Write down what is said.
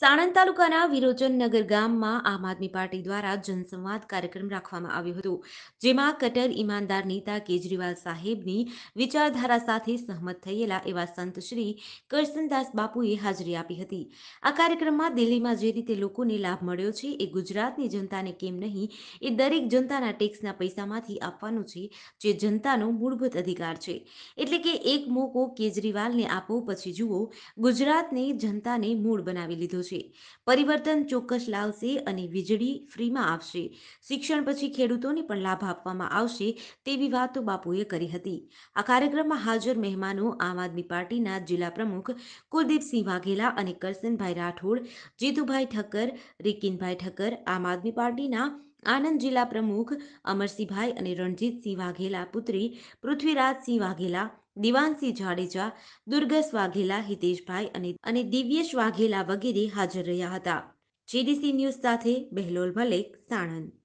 સાણંદ તાલુકાના વિરોચનનગર ગામમાં આમ આદમી પાર્ટી દ્વારા જનસંવાદ કાર્યક્રમ રાખવામાં આવ્યો હતો, જેમાં કટર ઈમાનદાર નેતા કેજરીવાલ સાહેબની વિચારધારા સાથે સહમત થયેલા એવા સંત શ્રી કરસનદાસ બાપુએ હાજરી આપી હતી. આ કાર્યક્રમમાં દિલ્હીમાં જે રીતે લોકોને લાભ મળ્યો છે, એ ગુજરાતની જનતાને કેમ નહીં, એ દરેક જનતાના ટેક્સના પૈસામાંથી આપવાનું છે, જે જનતાનો મૂળભૂત અધિકાર છે. એટલે કે એક મોકો કેજરીવાલને આપો, પછી જુઓ, ગુજરાતને જનતાને મૂળ બનાવી લીધો છે. છે. પરિવર્તન ચોક્કસ લાવશે અને વીજળી ફ્રીમાં આવશે શિક્ષણ પછી ખેડૂતોને પણ લાભ આપવામાં આવશે તેવી વાતો બાપુએ કરી હતી. આ કાર્યક્રમમાં હાજર મહેમાનો આમ આદમી પાર્ટીના જિલ્લા પ્રમુખ કુલદીપસિંહ વાઘેલા અને કરસનભાઈ રાઠોડ, જીતુભાઈ ઠક્કર, રિકિનભાઈ ઠક્કર, આમ આદમી પાર્ટીના આનંદ જિલ્લા પ્રમુખ અમરસિંહભાઈ અને રણજીતસિંહ વાઘેલા પુત્રી પૃથ્વીરાજસિંહ વાઘેલા દિવાનસિંહ જાડેજા દુર્ગસ વાઘેલા હિતેશભાઈ અને અને દિવ્યેશ વાઘેલા વગેરે હાજર રહ્યા હતા. જીડીસી ન્યૂઝ સાથે, બહેલોલ ભલેક સાણંદ.